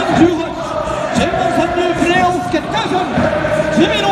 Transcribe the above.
전주훈 재무선율 플레이오프 결승 지민호